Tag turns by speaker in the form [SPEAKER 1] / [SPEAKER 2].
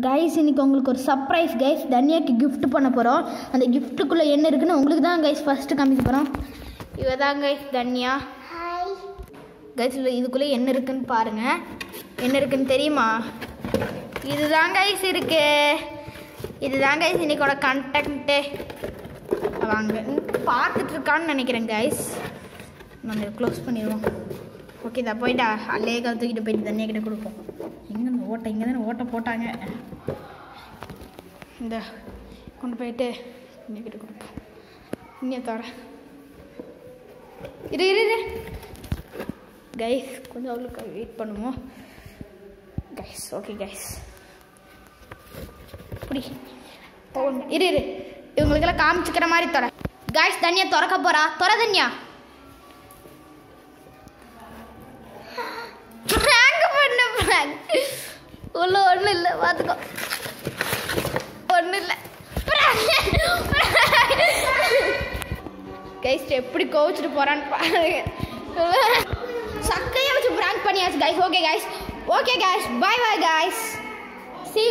[SPEAKER 1] Guys இன்னைக்கு உங்களுக்கு ஒரு சர்ப்ரைஸ் கைஸ் தன்யாக்கு gift பண்ண போகிறோம் அந்த கிஃப்ட்டுக்குள்ளே என்ன இருக்குன்னு உங்களுக்கு தான் கைஸ் ஃபஸ்ட்டு காமிக்க போகிறோம் இவ தான் கைஸ் தன்யா. கைஸ் இதுக்குள்ளே என்ன இருக்குன்னு பாருங்க. என்ன இருக்குன்னு தெரியுமா? இதுதான் கைஸ் இருக்கு. இதுதான் கைஸ் இன்னைக்கோட கண்டென்ட்டு வாங்க பார்த்துட்டு இருக்கான்னு நினைக்கிறேன் கைஸ் நம்ம க்ளோஸ் பண்ணிடுவோம். ஓகே இதை போயிட்டு. அல்லேக்கா தூக்கிட்டு போயிட்டு தண்ணியை கிட்ட கொடுப்போம். எங்கே இந்த ஓட்டை இங்கே தானே ஓட்டை போட்டாங்க. இந்த கொண்டு போயிட்டு தண்ணியை கிட்ட கொடுப்போம். இன்னிய தர. இரு இரு இரு. கைஸ் கொஞ்சம் அவளுக்கு வெயிட் பண்ணுவோம். கைஸ் ஓகே கைஸ் இப்படி இரு இரு. இவங்களுக்கெல்லாம் காமிச்சிக்கிற மாதிரி தர. கைஸ் தண்ணியை திறக்க போகிறா துற தண்ணியா? உள்ள ஒன்றும் இல்லை பார்த்துக்கோ ஒன்றும் இல்லை. கைஸ் எப்படி கோவிச்சுட்டு போறான்னு பாருங்க. சக்கையை வச்சு பிராங்க் பண்ணியாச்சு guys okay guys okay guys bye bye guys see